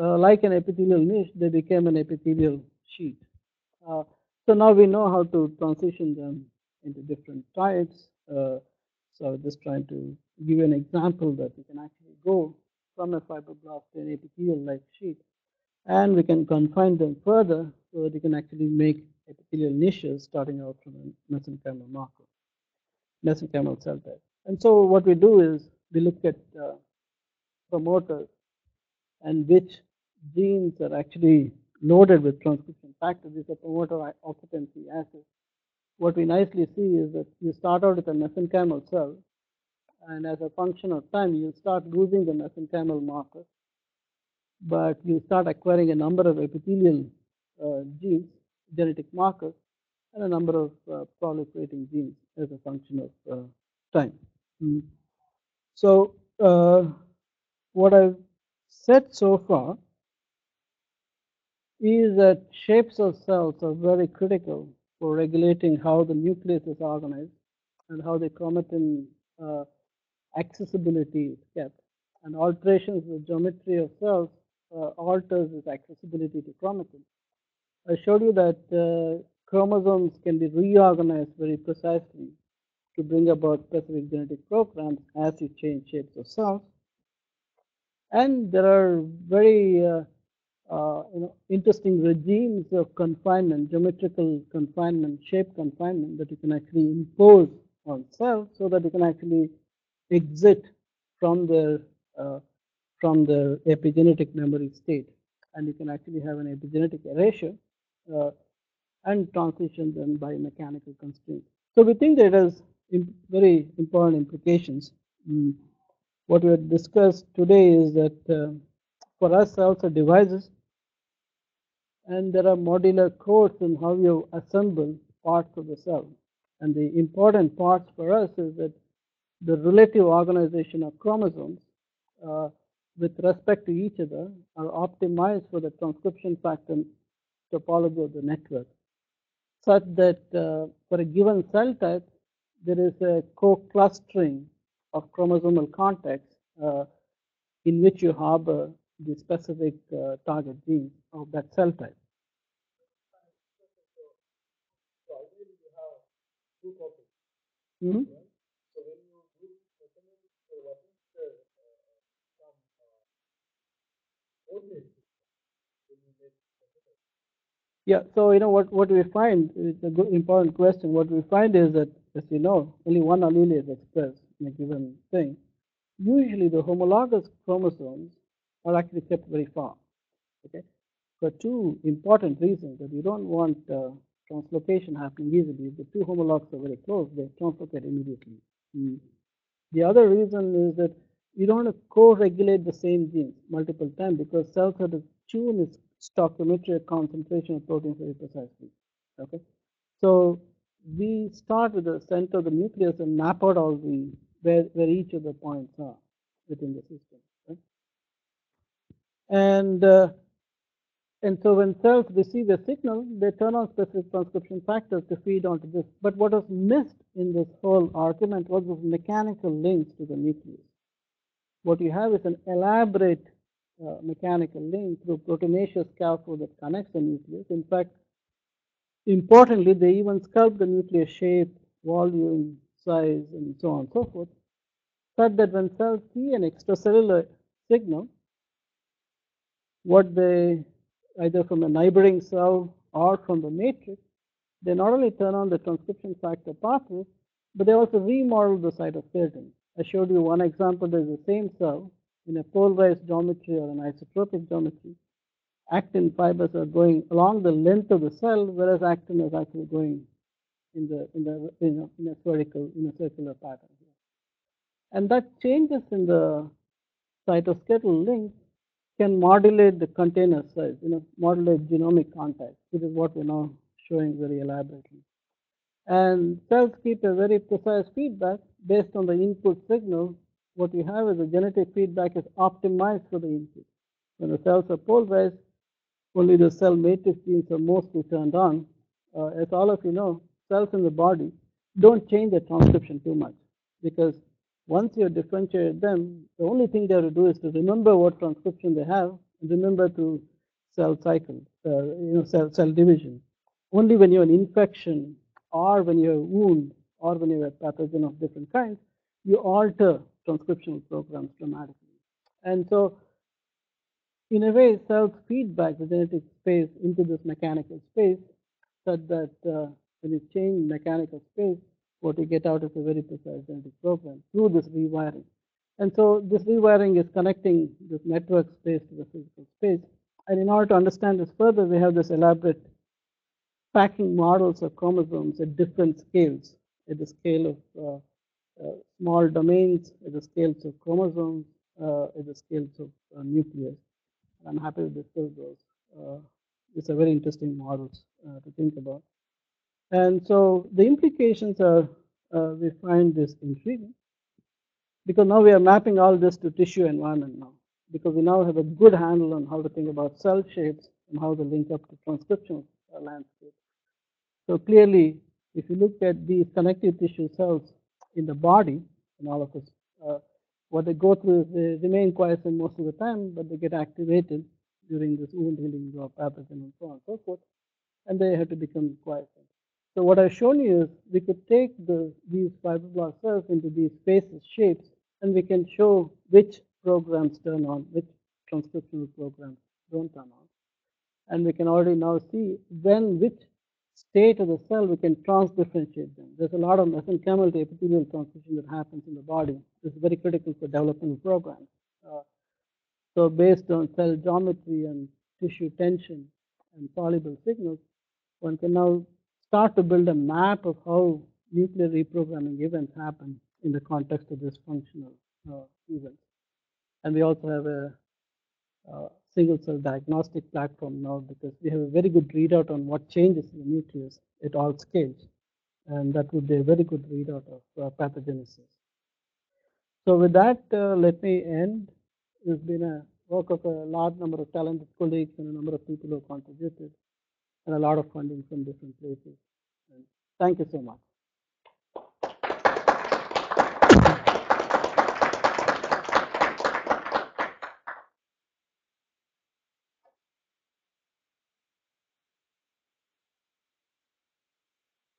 uh, like an epithelial niche, they became an epithelial sheet. Uh, so now we know how to transition them into different types. Uh, so just trying to give you an example that we can actually go from a fibroblast to an epithelial-like sheet and we can confine them further so that you can actually make epithelial niches starting out from a mesenchymal marker, mesenchymal cell type. And so what we do is we look at uh, promoters and which genes are actually loaded with transcription factors. These are promoter occupancy assays. What we nicely see is that you start out with a mesenchymal cell, and as a function of time, you start losing the mesenchymal markers but you start acquiring a number of epithelial uh, genes, genetic markers, and a number of uh, proliferating genes as a function of uh, time. Mm. So, uh, what I've said so far is that shapes of cells are very critical for regulating how the nucleus is organized and how the chromatin uh, accessibility is kept. And alterations in the geometry of cells uh, alters its accessibility to chromatin. I showed you that uh, chromosomes can be reorganized very precisely to bring about specific genetic programs as you change shapes of cells. And there are very uh, uh, you know, interesting regimes of confinement, geometrical confinement, shape confinement that you can actually impose on cells so that you can actually exit from their uh, from their epigenetic memory state, and you can actually have an epigenetic erasure uh, and transition them by mechanical constraints. So we think that it has very important implications. Mm. What we have discussed today is that uh, for us are devices and there are modular codes in how you assemble parts of the cell. And the important parts for us is that the relative organization of chromosomes uh, with respect to each other are optimized for the transcription factor topology of the network, such that uh, for a given cell type, there is a co-clustering of chromosomal contexts uh, in which you harbor the specific uh, target gene of that cell type. Mm -hmm. Yeah, so you know what, what we find is a good important question. What we find is that, as you know, only one allele is expressed in a given thing. Usually the homologous chromosomes are actually kept very far. Okay, for two important reasons that you don't want uh, translocation happening easily. If the two homologs are very close, they translocate immediately. Mm. The other reason is that you don't want to co-regulate the same genes multiple times because cells have to tune its stoichiometric concentration of proteins very precisely. Okay, so we start with the center of the nucleus and map out all the where, where each of the points are within the system. Right? And uh, and so when cells receive a signal, they turn on specific transcription factors to feed onto this. But what was missed in this whole argument was the mechanical links to the nucleus what you have is an elaborate uh, mechanical link through proteinaceous scaffold that connects the nucleus. In fact, importantly, they even sculpt the nucleus shape, volume, size, and so on and so forth, such that when cells see an extracellular signal, what they either from a neighboring cell or from the matrix, they not only turn on the transcription factor pathway, but they also remodel the cytoskeleton. I showed you one example, there's the same cell in a polarized geometry or an isotropic geometry. Actin fibers are going along the length of the cell, whereas actin is actually going in the in the you know in a spherical in a circular pattern. And that changes in the cytoskeletal link can modulate the container size, you know, modulate genomic context, which is what we're now showing very elaborately. And cells keep a very precise feedback based on the input signal. What you have is the genetic feedback is optimized for the input. When the cells are polarized, only the cell matrix genes are mostly turned on. Uh, as all of you know, cells in the body don't change their transcription too much because once you differentiate them, the only thing they have to do is to remember what transcription they have and remember to cell cycle, uh, you know, cell, cell division. Only when you have an infection or when you have a wound or when you have a pathogen of different kinds, you alter transcriptional programs dramatically. And so, in a way, cells feedback the genetic space into this mechanical space such that uh, when you change mechanical space, what you get out is a very precise genetic program through this rewiring. And so this rewiring is connecting this network space to the physical space. And in order to understand this further, we have this elaborate packing models of chromosomes at different scales, at the scale of uh, uh, small domains, at the scales of chromosomes, uh, at the scales of uh, nucleus. I'm happy to discuss those. Uh, these are very interesting models uh, to think about. And so the implications are, we find this intriguing because now we are mapping all this to tissue environment now because we now have a good handle on how to think about cell shapes and how they link up to transcriptional uh, landscape. So clearly, if you look at these connective tissue cells in the body, and all of us, uh, what they go through is they remain quiescent most of the time, but they get activated during this wound healing of pathogen and so on and so forth, and they have to become quiescent. So what I've shown you is we could take the, these fibroblast cells into these faces, shapes, and we can show which programs turn on, which transcriptional programs don't turn on. And we can already now see when which state of the cell we can trans-differentiate them. There's a lot of mesenchymal to epithelial transcription that happens in the body. This is very critical for developmental programs. Uh, so based on cell geometry and tissue tension and soluble signals, one can now start to build a map of how nuclear reprogramming events happen in the context of this functional uh, event. And we also have a uh, single cell diagnostic platform now because we have a very good readout on what changes in the nucleus at all scales. And that would be a very good readout of uh, pathogenesis. So with that, uh, let me end. It's been a work of a large number of talented colleagues and a number of people who contributed and a lot of funding from different places. And thank you so much.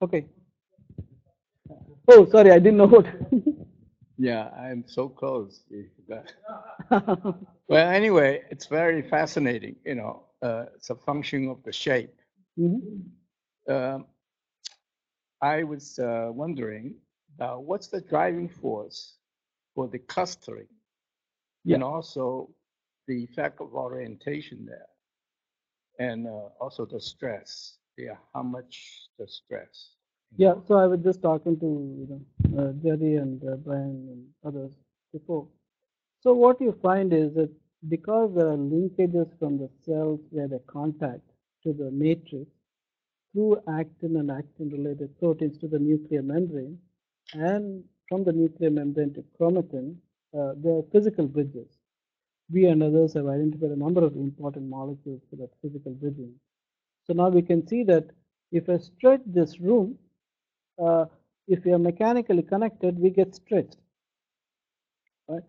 Okay. Oh, sorry, I didn't know what. Yeah, I'm so close. Well, anyway, it's very fascinating, you know, uh, it's a function of the shape. Mhm. Um, I was uh, wondering, uh, what's the driving force for the clustering? And also the effect of orientation there? And uh, also the stress, yeah, how much the stress? Yeah, so I was just talking to you know uh, Jerry and uh, Brian and others before. So what you find is that because there are linkages from the cells where they contact to the matrix through actin and actin-related proteins to the nuclear membrane, and from the nuclear membrane to chromatin, uh, there are physical bridges. We and others have identified a number of important molecules for that physical bridging. So now we can see that if I stretch this room, uh, if we are mechanically connected, we get stretched. Right?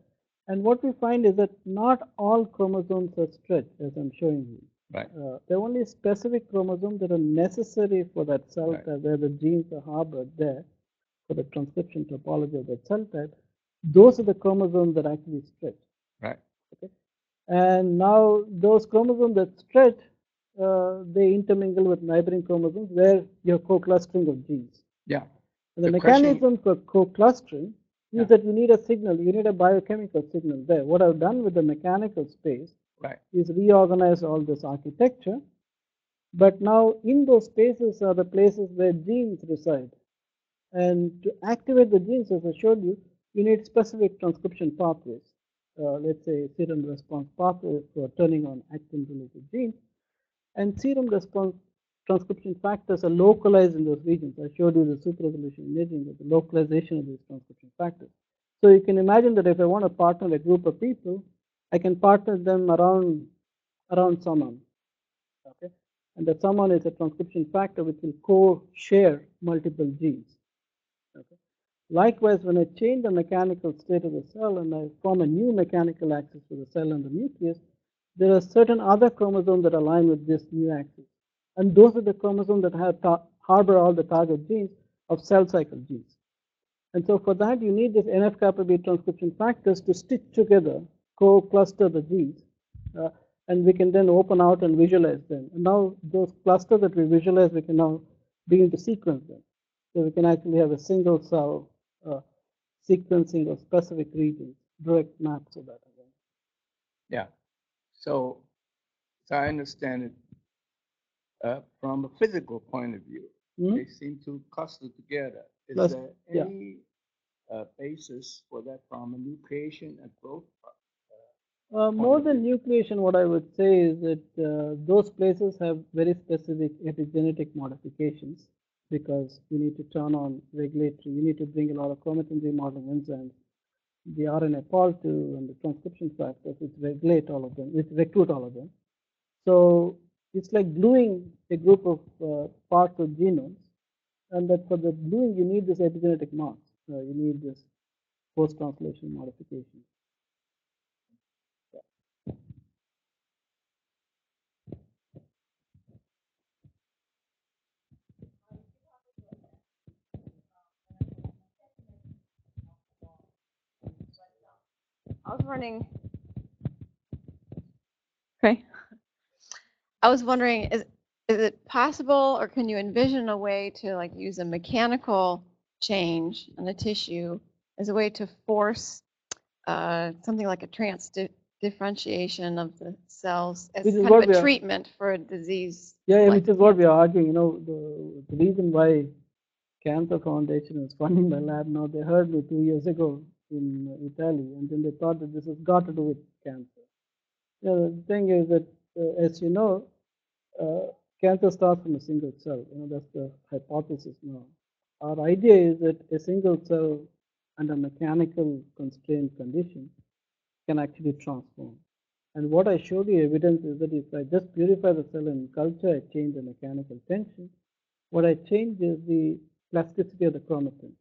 And what we find is that not all chromosomes are stretched, as I'm showing you. Right, Uh, are only specific chromosomes that are necessary for that cell Right. type, where the genes are harbored there for the transcription topology of that cell type. Those are the chromosomes that actually stretch. right, Okay. And now those chromosomes that stretch, uh, they intermingle with neighboring chromosomes where you have co-clustering of genes. yeah, And the, The question- mechanism for co-clustering Yeah. is that you need a signal, you need a biochemical signal there. What I've done with the mechanical space right, is reorganize all this architecture. But now in those spaces are the places where genes reside. And to activate the genes, as I showed you, you need specific transcription pathways. Uh, let's say serum response pathway for turning on actin-related genes. And serum response transcription factors are localized in those regions. I showed you the super resolution imaging of the localization of these transcription factors. So you can imagine that if I want to partner a group of people, I can partner them around around someone. Okay, and that someone is a transcription factor which will co-share multiple genes. Okay. Likewise, when I change the mechanical state of the cell and I form a new mechanical axis for the cell and the nucleus, there are certain other chromosomes that align with this new axis. And those are the chromosomes that have harbor all the target genes of cell cycle genes. And so for that, you need this NF kappa B transcription factors to stitch together, co-cluster the genes, uh, and we can then open out and visualize them. And now those clusters that we visualize, we can now begin to sequence them. So we can actually have a single cell uh, sequencing of specific regions, direct maps of that again. yeah. So, as I understand it, uh, from a physical point of view, Mhm. they seem to cluster together. Is there yeah. any uh, basis for that from a nucleation and growth? Uh, more than nucleation, what I would say is that uh, those places have very specific epigenetic modifications because you need to turn on regulatory, you need to bring a lot of chromatin remodeling enzymes, the RNA pol2 and the transcription factors which regulate all of them, which recruit all of them. So It's like gluing a group of uh, parts of genomes, and that for the gluing you need this epigenetic marks. Uh, you need this post-translation modification. I was running. Okay. I was wondering, is, is it possible or can you envision a way to like use a mechanical change in the tissue as a way to force uh, something like a trans di- differentiation of the cells as kind of a are- treatment for a disease? Yeah, yeah, like which is what we are arguing. You know, the, the reason why Cancer Foundation is funding my lab now, they heard me two years ago in Italy, and then they thought that this has got to do with cancer. Yeah, the thing is that, uh, as you know, uh, cancer starts from a single cell. You know, that's the hypothesis now. Our idea is that a single cell under mechanical constrained condition can actually transform. And what I showed you evidence is that if I just purify the cell in culture, I change the mechanical tension. What I change is the plasticity of the chromatin.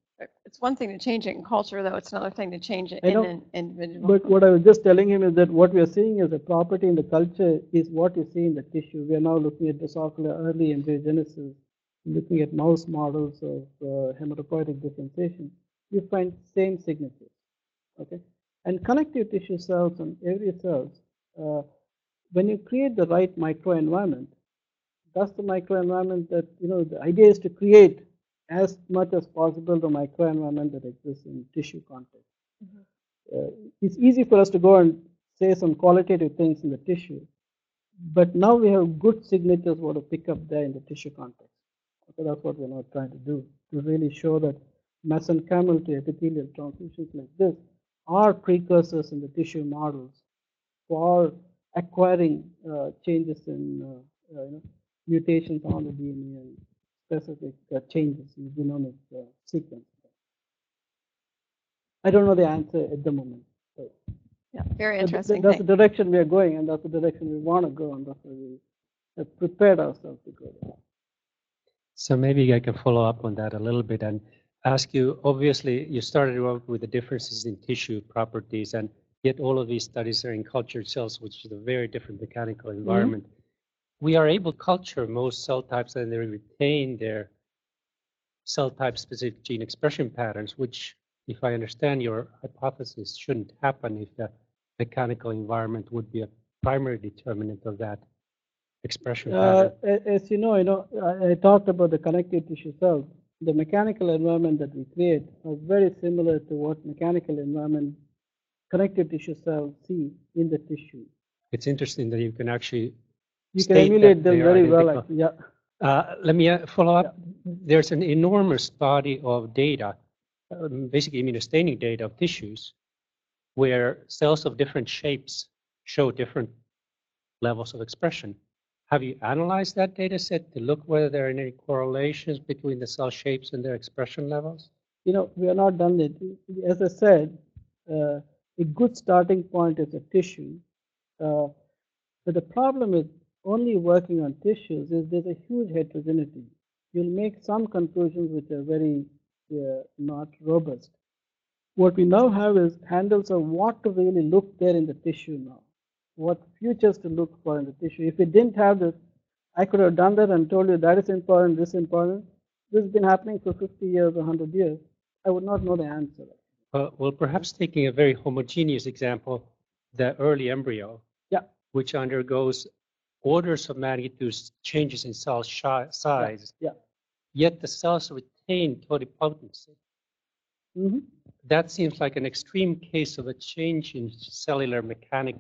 It's one thing to change it in culture, though. It's another thing to change it I in know, an individual. But what I was just telling him is that what we are seeing as a property in the culture is what you see in the tissue. We are now looking at Drosophila early embryogenesis, looking at mouse models of uh, hematopoietic differentiation. You find same signatures, okay? And connective tissue cells and every cells, uh, when you create the right microenvironment, that's the microenvironment that, you know, the idea is to create as much as possible the microenvironment that exists in tissue context uh, it's easy for us to go and say some qualitative things in the tissue, but now we have good signatures what to pick up there in the tissue context. So that's what we're now trying to do, to really show that mesenchymal to epithelial transitions like this are precursors in the tissue models for acquiring uh, changes in uh, uh, you know, mutations on the DNA and specific uh, changes in the genomic uh, sequence. I don't know the answer at the moment. So, Yeah, very but th- interesting. That's thing. the direction we are going, and that's the direction we want to go, and that's why we have prepared ourselves to go there. So maybe I can follow up on that a little bit and ask you, obviously, you started out with the differences in tissue properties, and yet all of these studies are in cultured cells, which is a very different mechanical environment. We are able to culture most cell types and they retain their cell type specific gene expression patterns, which, if I understand your hypothesis, shouldn't happen if the mechanical environment would be a primary determinant of that expression Uh, pattern. As you know, you know, I I talked about the connective tissue cells. The mechanical environment that we create are very similar to what mechanical environment connective tissue cells see in the tissue. It's interesting that you can actually You can emulate them very well, yeah. Uh, Let me uh, follow up. There's an enormous body of data, um, basically immunostaining data of tissues, where cells of different shapes show different levels of expression. Have you analyzed that data set to look whether there are any correlations between the cell shapes and their expression levels? you know, we are not done it. As I said, uh, a good starting point is a tissue. Uh, but the problem with only working on tissues is there's a huge heterogeneity. You'll make some conclusions which are very uh, not robust. What we now have is handles of what to really look there in the tissue now, what futures to look for in the tissue. If we didn't have this, I could have done that and told you that is important, this is important. This has been happening for 50 years, 100 years. I would not know the answer. Uh, Well, perhaps taking a very homogeneous example, the early embryo. Yeah. Which undergoes orders of magnitude changes in cell shi- size. yeah. Yet the cells retain totipotency. Mhm. That seems like an extreme case of a change in cellular mechanic.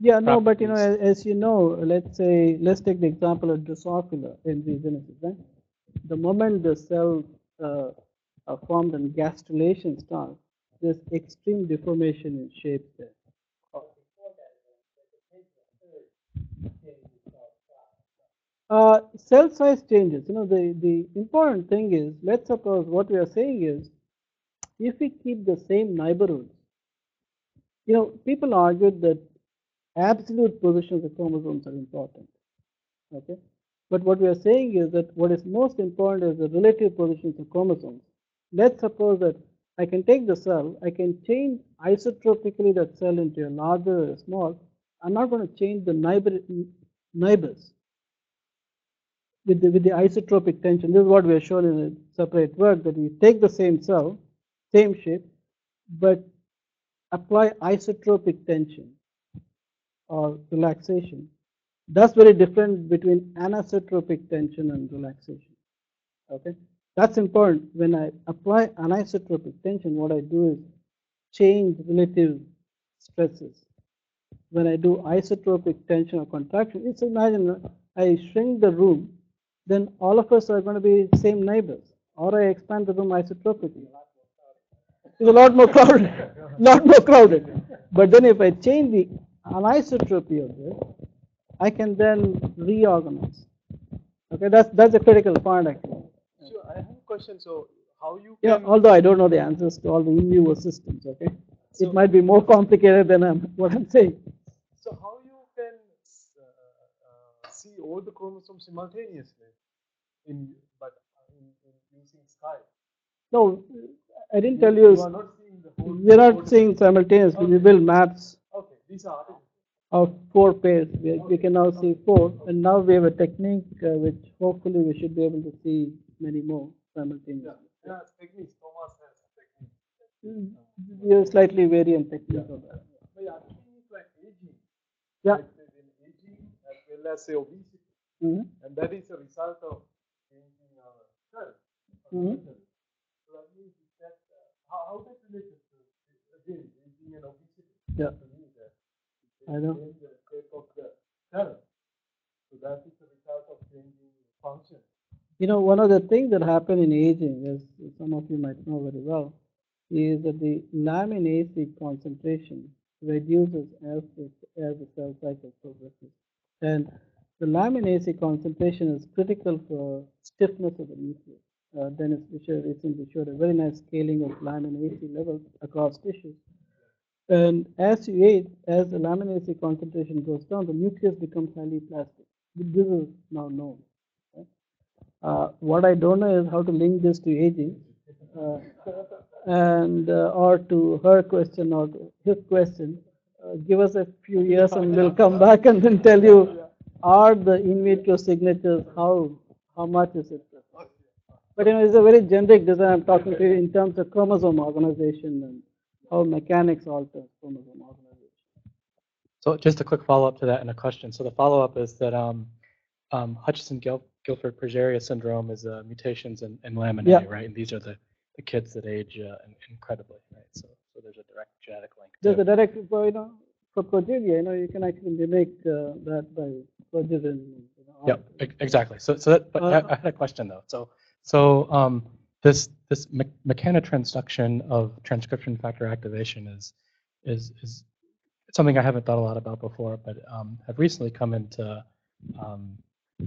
Yeah, no, but you know, as, as you know, let's say, let's take the example of Drosophila in embryogenesis, right? The moment the cells uh, are formed and gastrulation starts, there's extreme deformation in shape there. Uh, cell size changes. You know, the, the important thing is, let's suppose what we are saying is, if we keep the same neighborhoods, you know, people argued that absolute positions of the chromosomes are important. Okay, but what we are saying is that what is most important is the relative positions of chromosomes. Let's suppose that I can take the cell, I can change isotropically that cell into a larger or a small. I'm not going to change the neighbor, neighbors with the, with the isotropic tension. This is what we have shown in a separate work that we take the same cell, same shape, but apply isotropic tension or relaxation. That's very different between anisotropic tension and relaxation. Okay, that's important. When I apply anisotropic tension, what I do is change relative stresses. When I do isotropic tension or contraction, it's imagine I shrink the room, then all of us are going to be same neighbors, or I expand the room isotropically. It's a lot more crowded, lot more crowded. But then if I change the anisotropy of this, I can then reorganize. Okay, that's that's a critical point actually. So I have a question. So how you Yeah, although I don't know the answers to all the in vivo systems, okay? So- It might be more complicated than I'm, what I'm saying. so how you can uh, uh, see all the chromosomes simultaneously in but in, in using Sky? No, I didn't tell you, You are not seeing the whole. we're not seeing simultaneously, we build maps Okay, these are of four pairs, we, we can now see four, and now we have a technique uh, which hopefully we should be able to see many more simultaneously. Yeah, techniques. Thomas has techniques. Mm, We have slightly variant technique of that. But yeah, things like aging. Yeah. like there's aging as well as say obesity, Mhm. and that is a result of changing our cell. Mhm. So that means that uh, how, how that related to again aging and obesity. Yeah. To me, that I know. change the shape of the cell. So that is a result of changing function. You know, one of the things that happen in aging, as some of you might know very well, is that the lamin AC concentration reduces as the, as the cell cycle progresses. And the lamin AC concentration is critical for stiffness of the nucleus. Uh, Dennis Discher recently showed a very nice scaling of lamin AC levels across tissues. And as you age, as the lamin AC concentration goes down, the nucleus becomes highly plastic. This is now known. Uh, what I don't know is how to link this to aging, uh, and uh, or to her question or his question. Uh, give us a few years and we'll come back and then tell you are the in vitro signatures how how much is it? But you know, it's a very generic design. I'm talking to you in terms of chromosome organization and how mechanics alter chromosome organization. So just a quick follow-up to that and a question. So the follow-up is that um, um, Hutchinson-Gilford progeria syndrome is uh, mutations in, in lamin Yeah. A, right? And these are the, the kids that age uh, incredibly, right? So, so there's a direct genetic link. There's too. a direct, you know, for progeria, you know, you can actually mimic uh, that by progerin. You know, Yep, exactly. So, so that, but I, I had a question though. So, so um, this this me- mechanotransduction of transcription factor activation is is is something I haven't thought a lot about before, but um, have recently come into um,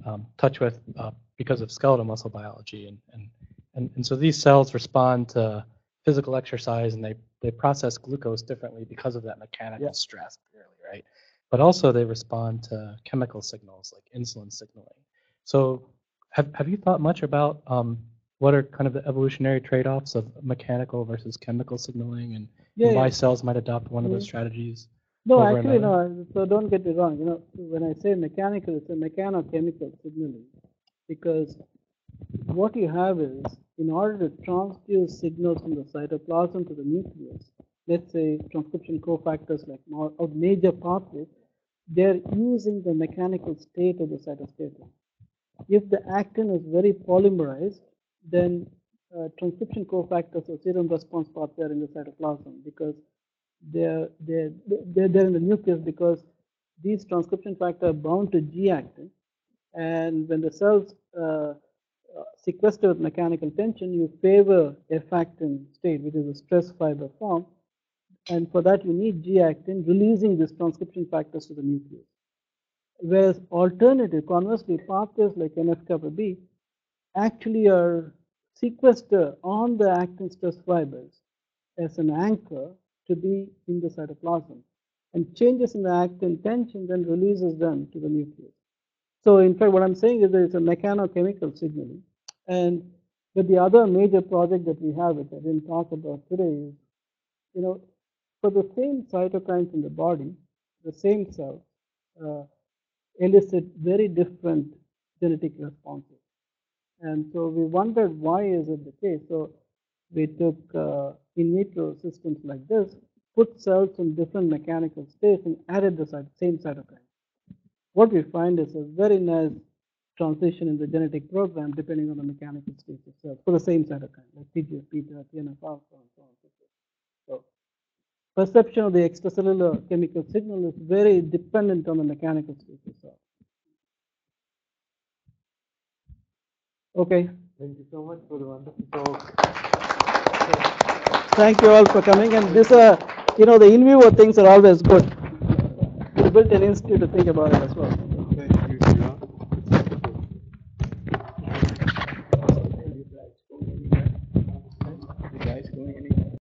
um, touch with uh, because of skeletal muscle biology, and, and and and so these cells respond to physical exercise, and they they process glucose differently because of that mechanical Yeah. stress, clearly, right? But also they respond to chemical signals like insulin signaling. So have have you thought much about um, what are kind of the evolutionary trade-offs of mechanical versus chemical signaling, and, Yeah, and why yeah. cells might adopt one of those Mhm. strategies? No, actually, another? no. So don't get me wrong. You know, when I say mechanical, it's a mechanochemical signaling, because what you have is, in order to transduce signals from the cytoplasm to the nucleus, let's say transcription cofactors like more of major pathways, they're using the mechanical state of the cytoskeleton. If the actin is very polymerized, then uh, transcription cofactors or serum response pathway are in the cytoplasm because they're, they're, they're, they're in the nucleus because these transcription factors are bound to G-actin. And when the cells uh, sequester with mechanical tension, you favor F-actin state, which is a stress fiber form. And for that, you need G-actin releasing these transcription factors to the nucleus. Whereas alternative, conversely, pathways like NF-kappa B actually are sequestered on the actin stress fibers as an anchor to be in the cytoplasm. And changes in the actin tension then releases them to the nucleus. So in fact, what I'm saying is there is a mechanochemical signaling. And but the other major project that we have, which I didn't talk about today, is, you know, for the same cytokines in the body, the same cells uh, elicit very different genetic responses. And so we wondered why is it the case? So we took uh, in vitro systems like this, put cells in different mechanical states and added the same cytokine. What we find is a very nice transition in the genetic program depending on the mechanical states of cells for the same cytokine, like TGF-beta, TNF alpha, and so on and so forth. So perception of the extracellular chemical signal is very dependent on the mechanical state cells. Okay, Thank you so much for the wonderful talk. thank you all for coming. And this, uh, you know, the in vivo things are always good. We built an institute to think about it as well.